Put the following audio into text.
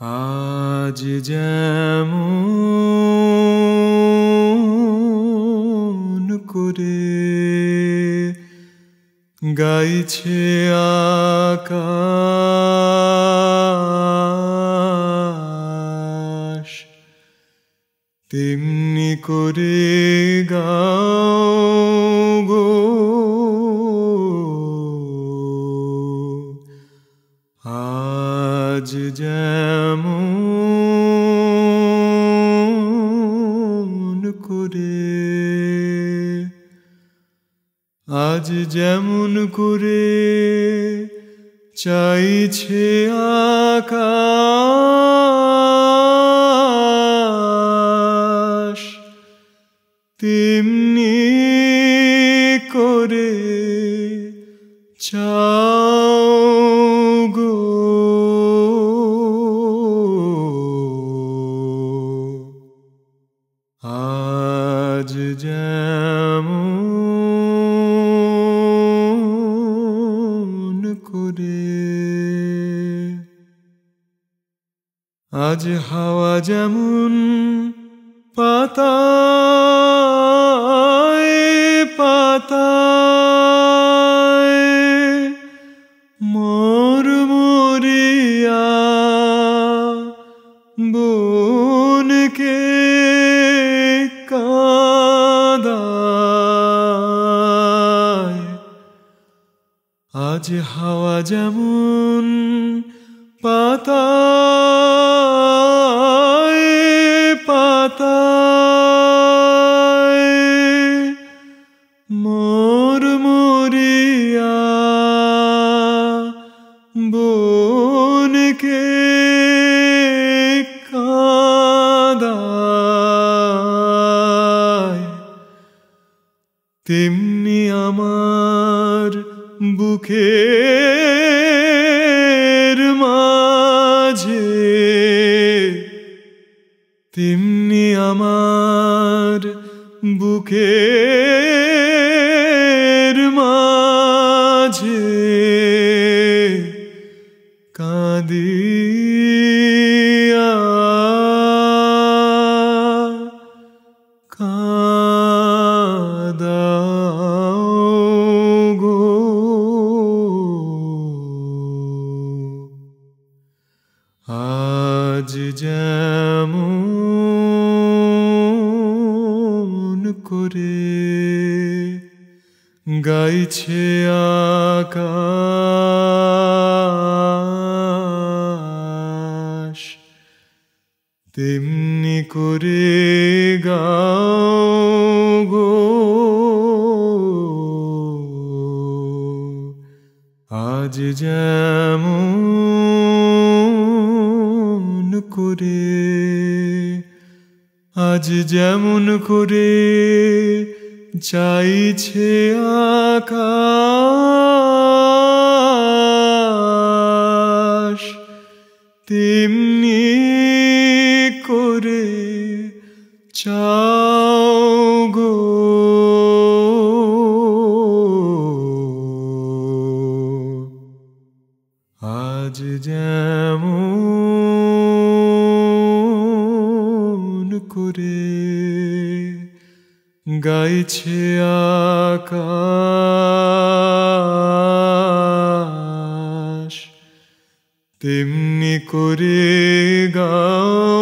আজ যেমন করে গাইছে আকাশ তেমনি করে গাও আজ যেমন করে চাইছে আকাশ তেমনি করে চাও করে। আজ হাওয়া যেমন পাতা পাতায় আজ হাওয়া যেমন পাতা পাতায় মোর মরিয়া বনকে কাদায় তেমনি আমার বুকের মাঝে তেমনি আমার বুকের মাঝে কাঁদিয়া আজ যেমন করে গাইছে আকাশ তেমনি করে গাও আজ যেমন করে আজ যেমন করে চাইছে আকাশ তেমনি করে চাও করে গাইছে আকাশ। তেমনি করে গাও